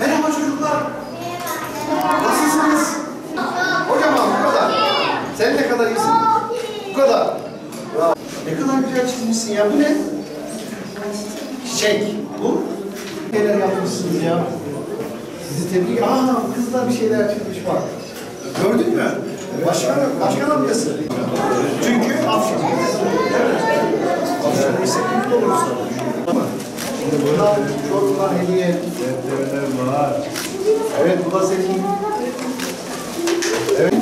Merhaba çocuklar. Nasılsınız? Kocaman bu kadar. Sen ne kadar iyisin? Bu kadar. Ne kadar güzel çizmişsin ya. Bu ne? Çiçek. Bu? Neler yapmışsınız ya? Sizi tebrik Aa kızlar bir şeyler çizmiş bak. Gördün mü? Başkan, başkan amcası. Çünkü Afşin. Afşin ise mutlu oluruz. Şimdi burada çorumlar hediye. Defterler var. Evet bu da senin. Evet.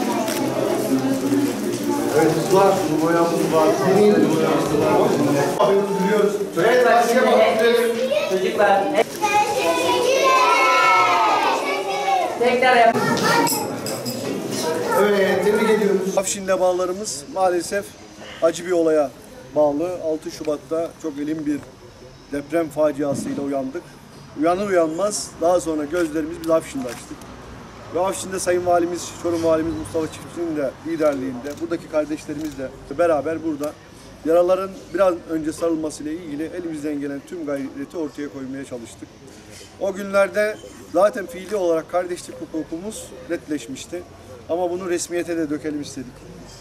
Evet bu var. Bu boyamız var. Senin boyamız var. Abimiz duruyoruz. Evet Asiye bakalım. Çocuklar tekrar yap. Evet tebrik ediyoruz. Afşin'le bağlarımız maalesef acı bir olaya bağlı. 6 Şubat'ta çok elim bir deprem faciasıyla uyandık. Uyanır uyanmaz daha sonra gözlerimiz biz Afşin'de açtık. Ve Afşin'de Sayın Valimiz, Çorum Valimiz Mustafa Çiftçi'nin de liderliğinde, buradaki kardeşlerimizle beraber burada yaraların biraz önce sarılmasıyla ilgili elimizden gelen tüm gayreti ortaya koymaya çalıştık. O günlerde zaten fiili olarak kardeşlik hukukumuz netleşmişti. Ama bunu resmiyete de dökelim istedik.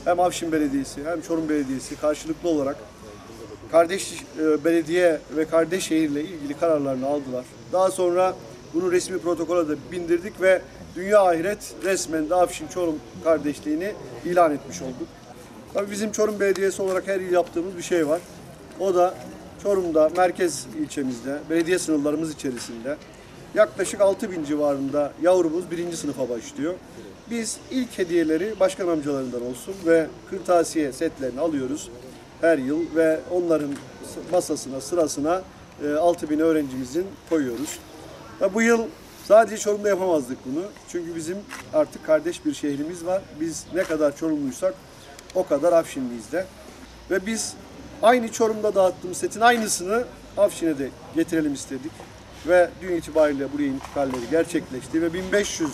Hem Afşin Belediyesi hem Çorum Belediyesi karşılıklı olarak kardeş e, belediye ve kardeş şehirle ilgili kararlarını aldılar. Daha sonra bunu resmi protokola da bindirdik ve dünya ahiret resmen de Afşin Çorum kardeşliğini ilan etmiş olduk. Tabii bizim Çorum Belediyesi olarak her yıl yaptığımız bir şey var. O da Çorum'da merkez ilçemizde belediye sınırlarımız içerisinde yaklaşık 6 bin civarında yavrumuz birinci sınıfa başlıyor. Biz ilk hediyeleri başkan amcalarından olsun ve kırtasiye setlerini alıyoruz her yıl ve onların masasına sırasına 6 bin öğrencimizin koyuyoruz. Bu yıl sadece Çorum'da yapamazdık bunu. Çünkü bizim artık kardeş bir şehrimiz var. Biz ne kadar Çorumluysak o kadar Afşinliyiz de. Ve biz aynı Çorum'da dağıttığımız setin aynısını Afşin'e de getirelim istedik. Ve dün itibariyle buraya intikalleri gerçekleşti ve 1500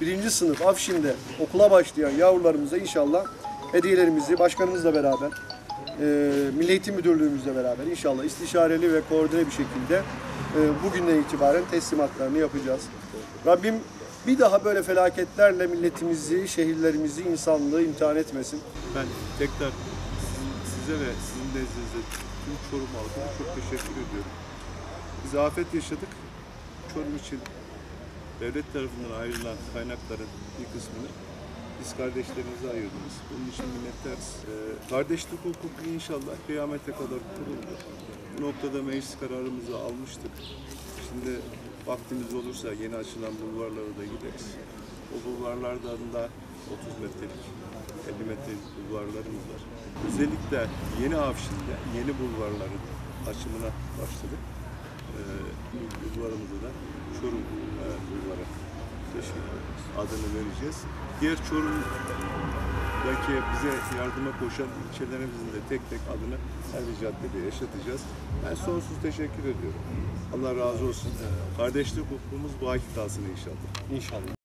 birinci sınıf Afşin'de okula başlayan yavrularımıza inşallah hediyelerimizi başkanımızla beraber e, Milli Eğitim Müdürlüğümüzle beraber inşallah istişareli ve koordine bir şekilde e, bugünden itibaren teslimatlarını yapacağız. Rabbim bir daha böyle felaketlerle milletimizi, şehirlerimizi, insanlığı imtihan etmesin. Ben tekrar sizin, size ve sizin nezdinizde tüm Çorum halkına çok teşekkür ediyorum. Biz afet yaşadık. Çorum için devlet tarafından ayrılan kaynakların bir kısmını biz kardeşlerimize ayırdınız. Bunun için Ee, kardeşlik hukuku inşallah kıyamete kadar kuruldu. Bu noktada meclis kararımızı almıştık. Şimdi vaktimiz olursa yeni açılan bulvarlara da gideriz. O bulvarlardan da 30 metrelik, 50 metrelik bulvarlarımız var. Özellikle yeni Avşin'de yeni bulvarların açımına başladık. Ee, bulvarımızı da Çorum e, bulvarı Adını vereceğiz. Diğer Çorum'daki bize yardıma koşan ilçelerimizin de tek tek adını her bir caddede yaşatacağız. Ben sonsuz teşekkür ediyorum. Allah razı olsun. Kardeşlik hukukumuz bu kalsın inşallah. İnşallah.